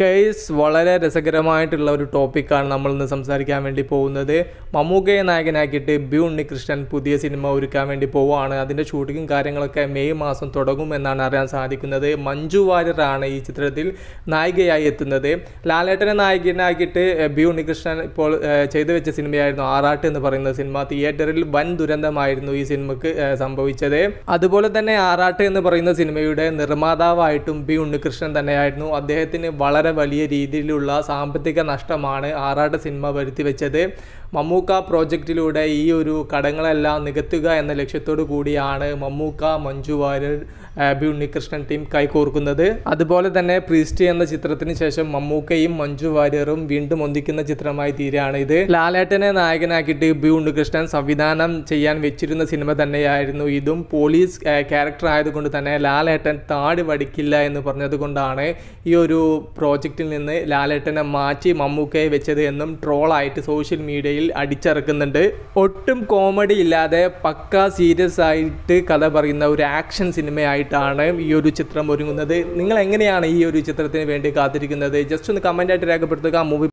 Case വളരെ രസകരമായിട്ടുള്ള ഒരു ടോപ്പിക്കാണ് നമ്മൾ ഇന്ന് സംസാരിക്കാൻ വേണ്ടി പോകുന്നത്. മമ്മൂക്കയെ നായകനാക്കിയിട്ട് ബി ഉണ്ണികൃഷ്ണൻ പുതിയ സിനിമ ഒരുക്കാൻ വേണ്ടി പോവുകയാണ്. അതിന്റെ ഷൂട്ടിങ്ങും കാര്യങ്ങളൊക്കെ മെയ് മാസം തുടങ്ങുമെന്നാണ് അറിയാൻ സാധിക്കുന്നത്. മഞ്ജു വാര്യറാണ് ഈ ചിത്രത്തിൽ നായികയായി എത്തുന്നത്. ലാലേട്ടനെ നായകനാക്കിയിട്ട് ബി ഉണ്ണികൃഷ്ണൻ ഇപ്പോൾ ചെയ്തു വെച്ച സിനിമയായിരുന്നു ആറാട്ട് എന്ന് പറയുന്ന സിനിമ. തിയേറ്ററിൽ വൻ ദുരന്തമായിരുന്നു ഈ സിനിമക്ക് സംഭവിച്ചത്. അതുപോലെ തന്നെ ആറാട്ട് എന്ന് പറയുന്ന സിനിമയുടെ നിർമ്മാതാവായിട്ടും ബി ഉണ്ണികൃഷ്ണൻ തന്നെയായിരുന്നു. അദ്ദേഹത്തിന് വളരെ വലിയ രീതിയിലുള്ള സാമ്പത്തിക നഷ്ടമാണ് ആറാട്ട് സിനിമ വരുത്തി വെച്ചത് മമ്മൂക്ക പ്രോജക്റ്റിലൂടെ ഈ ഒരു കടങ്ങളെല്ലാം നികത്തുക എന്ന ലക്ഷ്യത്തോടു കൂടിയാണ് മമ്മൂക്ക മഞ്ജു വാര്യർ ആബി ഉണ്ണികൃഷ്ണൻ ടീം കൈകോർക്കുന്നത്. അതുപോലെ തന്നെ പ്രീസ്റ്റി എന്ന ചിത്രത്തിന് ശേഷം മമ്മൂക്കയും മഞ്ജു വാര്യറും വീണ്ടും ഒന്നിക്കുന്ന ചിത്രമായി തീരാണ് ഇത്. ലാലേട്ടനെ നായകനാക്കിയിട്ട് ബി ഉണ്ണികൃഷ്ണൻ സംവിധാനം ചെയ്യാൻ വെച്ചിരുന്ന സിനിമ തന്നെയായിരുന്നു ഇതും. പോലീസ് ക്യാരക്ടർ ആയതുകൊണ്ട് തന്നെ ലാലേട്ടൻ താടി വടിക്കില്ല എന്ന് പറഞ്ഞതുകൊണ്ടാണ് ഈ ഒരു പ്രോജക്റ്റിൽ നിന്ന് ലാലേട്ടനെ മാറ്റി മമ്മൂക്കയെ വെച്ചത് എന്നും ട്രോളായിട്ട് സോഷ്യൽ മീഡിയയിൽ അടിച്ചിറക്കുന്നുണ്ട്. ഒട്ടും കോമഡി ഇല്ലാതെ പക്ക സീരിയസ് ആയിട്ട് കഥ പറയുന്ന ഒരു ആക്ഷൻ സിനിമയായിട്ടാണ് ഈ ഒരു ചിത്രം ഒരുങ്ങുന്നത്. നിങ്ങൾ എങ്ങനെയാണ് ഈ ഒരു ചിത്രത്തിന് വേണ്ടി കാത്തിരിക്കുന്നത്? ജസ്റ്റ് ഒന്ന് കമന്റായിട്ട് രേഖപ്പെടുത്തുക. മൂവി